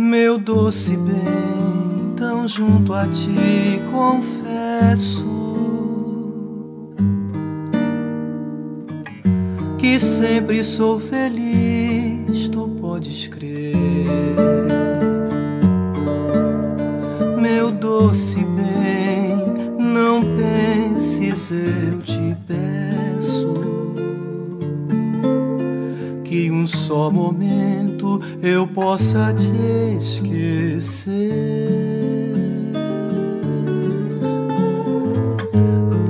Meu doce bem, tão junto a ti confesso que sempre sou feliz, tu podes crer. Meu doce bem, não penses, eu te só momento eu possa te esquecer.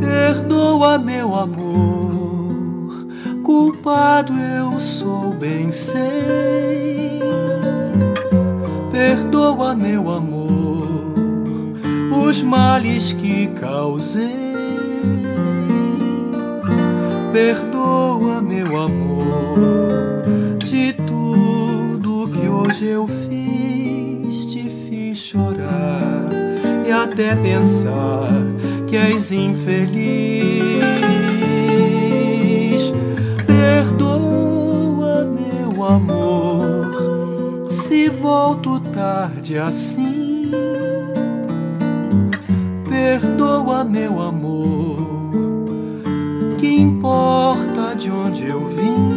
Perdoa, meu amor, culpado eu sou, bem sei. Perdoa, meu amor, os males que causei. Perdoa, meu amor, hoje eu fiz, te fiz chorar e até pensar que és infeliz. Perdoa, meu amor, se volto tarde assim. Perdoa, meu amor que importa de onde eu vim?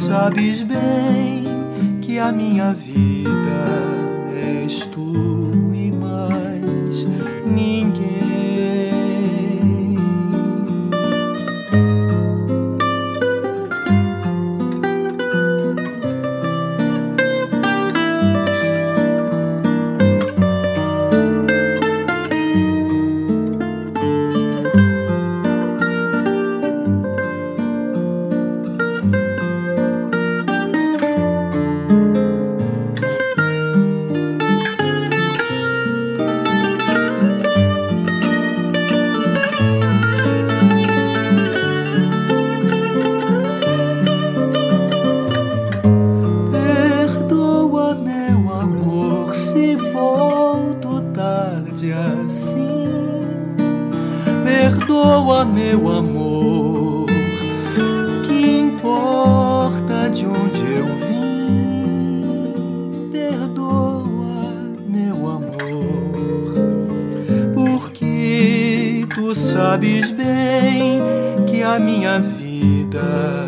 Sabes bem que a minha vida és tu e mais tarde assim. Perdoa, meu amor, que importa de onde eu vim? Perdoa, meu amor, porque tu sabes bem que a minha vida.